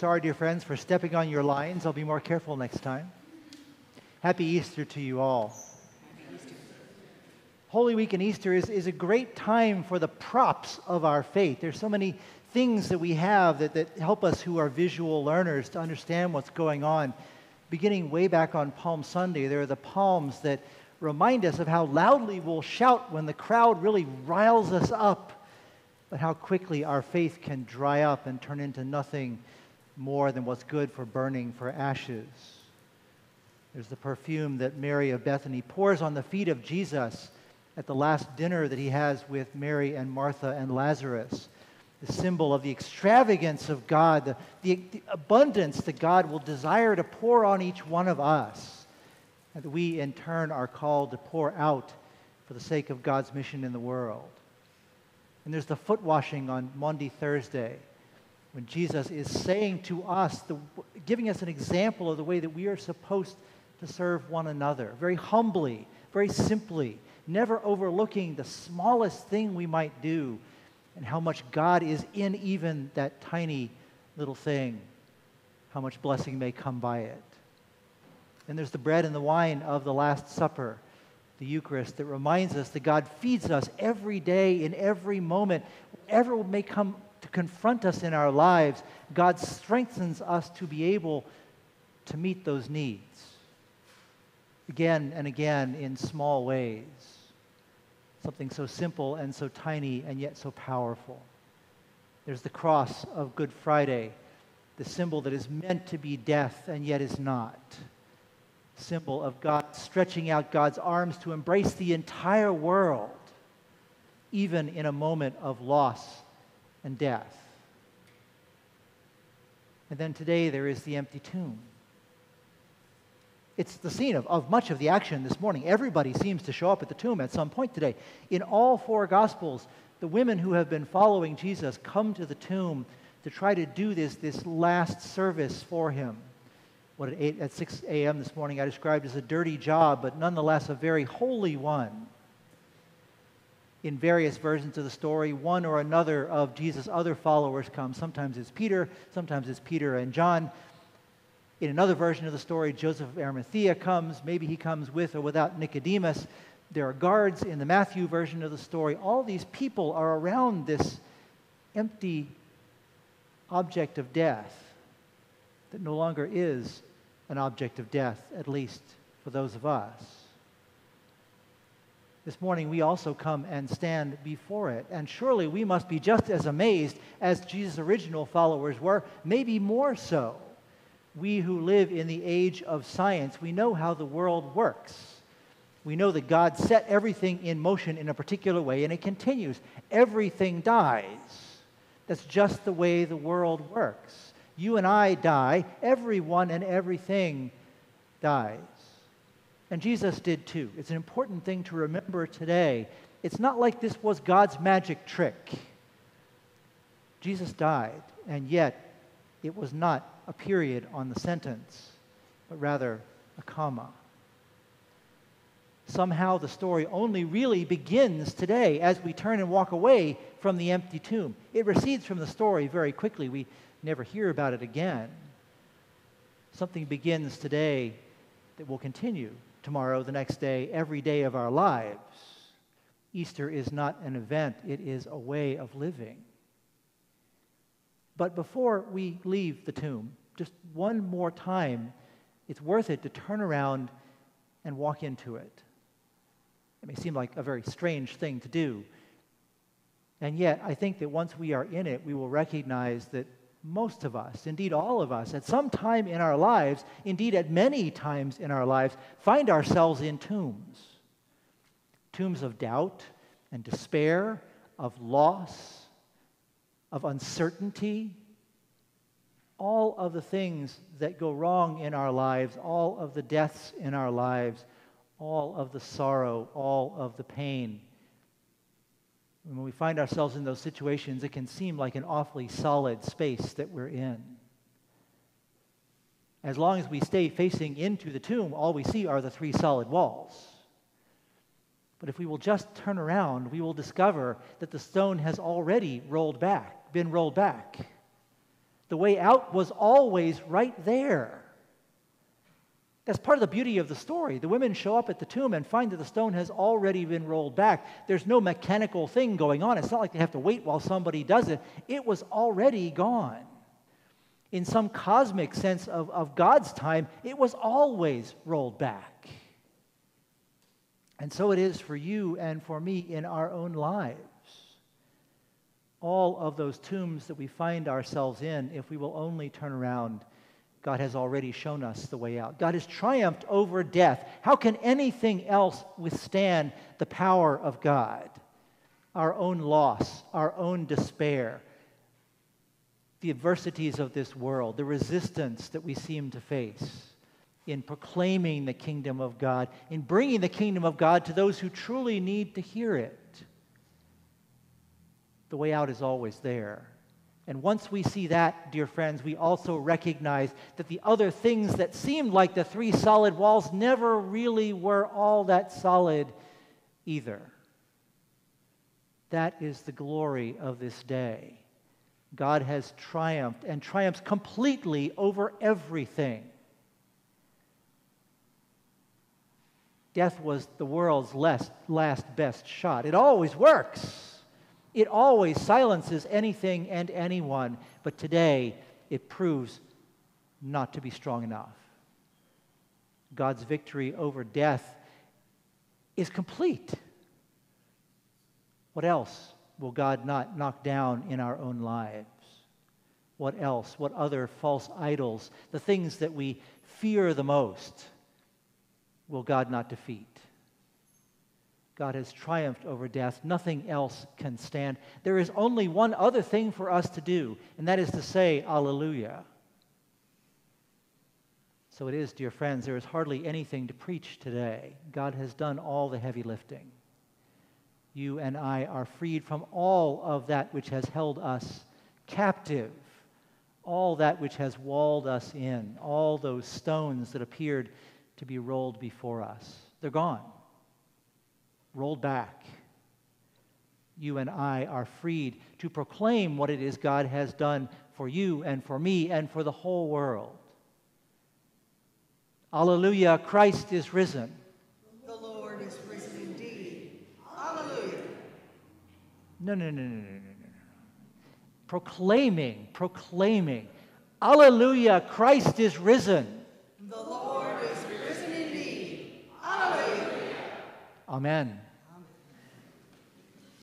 Sorry, dear friends, for stepping on your lines. I'll be more careful next time. Happy Easter to you all. Holy Week and Easter is, is a great time for the props of our faith. There's so many things that we have that, that help us who are visual learners to understand what's going on. Beginning way back on Palm Sunday, there are the palms that remind us of how loudly we'll shout when the crowd really riles us up, but how quickly our faith can dry up and turn into nothing more than what's good for burning for ashes. There's the perfume that Mary of Bethany pours on the feet of Jesus at the last dinner that he has with Mary and Martha and Lazarus. The symbol of the extravagance of God, the, the, the abundance that God will desire to pour on each one of us, and that we in turn are called to pour out for the sake of God's mission in the world. And there's the foot washing on Maundy Thursday when Jesus is saying to us, the, giving us an example of the way that we are supposed to serve one another, very humbly, very simply, never overlooking the smallest thing we might do and how much God is in even that tiny little thing, how much blessing may come by it. And there's the bread and the wine of the Last Supper, the Eucharist, that reminds us that God feeds us every day, in every moment, whatever may come to confront us in our lives, God strengthens us to be able to meet those needs again and again in small ways. Something so simple and so tiny and yet so powerful. There's the cross of Good Friday, the symbol that is meant to be death and yet is not. Symbol of God stretching out God's arms to embrace the entire world, even in a moment of loss and death. And then today there is the empty tomb. It's the scene of, of much of the action this morning. Everybody seems to show up at the tomb at some point today. In all four Gospels, the women who have been following Jesus come to the tomb to try to do this, this last service for him. What at, 8, at 6 a.m. this morning I described as a dirty job, but nonetheless a very holy one in various versions of the story, one or another of Jesus' other followers comes. Sometimes it's Peter, sometimes it's Peter and John. In another version of the story, Joseph of Arimathea comes. Maybe he comes with or without Nicodemus. There are guards in the Matthew version of the story. All these people are around this empty object of death that no longer is an object of death, at least for those of us. This morning, we also come and stand before it. And surely we must be just as amazed as Jesus' original followers were, maybe more so. We who live in the age of science, we know how the world works. We know that God set everything in motion in a particular way, and it continues. Everything dies. That's just the way the world works. You and I die, everyone and everything dies. And Jesus did too. It's an important thing to remember today. It's not like this was God's magic trick. Jesus died, and yet it was not a period on the sentence, but rather a comma. Somehow the story only really begins today as we turn and walk away from the empty tomb. It recedes from the story very quickly. We never hear about it again. Something begins today that will continue tomorrow, the next day, every day of our lives. Easter is not an event, it is a way of living. But before we leave the tomb, just one more time, it's worth it to turn around and walk into it. It may seem like a very strange thing to do. And yet, I think that once we are in it, we will recognize that most of us, indeed all of us, at some time in our lives, indeed at many times in our lives, find ourselves in tombs. Tombs of doubt and despair, of loss, of uncertainty, all of the things that go wrong in our lives, all of the deaths in our lives, all of the sorrow, all of the pain when we find ourselves in those situations, it can seem like an awfully solid space that we're in. As long as we stay facing into the tomb, all we see are the three solid walls. But if we will just turn around, we will discover that the stone has already rolled back, been rolled back. The way out was always right there. That's part of the beauty of the story. The women show up at the tomb and find that the stone has already been rolled back. There's no mechanical thing going on. It's not like they have to wait while somebody does it, it was already gone. In some cosmic sense of, of God's time, it was always rolled back. And so it is for you and for me in our own lives. All of those tombs that we find ourselves in, if we will only turn around God has already shown us the way out. God has triumphed over death. How can anything else withstand the power of God? Our own loss, our own despair, the adversities of this world, the resistance that we seem to face in proclaiming the kingdom of God, in bringing the kingdom of God to those who truly need to hear it. The way out is always there. And once we see that, dear friends, we also recognize that the other things that seemed like the three solid walls never really were all that solid either. That is the glory of this day. God has triumphed and triumphs completely over everything. Death was the world's last, last best shot. It always works. It always silences anything and anyone, but today it proves not to be strong enough. God's victory over death is complete. What else will God not knock down in our own lives? What else? What other false idols, the things that we fear the most, will God not defeat? God has triumphed over death. Nothing else can stand. There is only one other thing for us to do, and that is to say, Alleluia. So it is, dear friends, there is hardly anything to preach today. God has done all the heavy lifting. You and I are freed from all of that which has held us captive, all that which has walled us in, all those stones that appeared to be rolled before us. They're gone rolled back. You and I are freed to proclaim what it is God has done for you and for me and for the whole world. Alleluia, Christ is risen. The Lord is risen indeed. Alleluia. No, no, no, no, no, no, no. Proclaiming, proclaiming. Alleluia, Christ is risen. The Lord is risen indeed. Alleluia. Amen.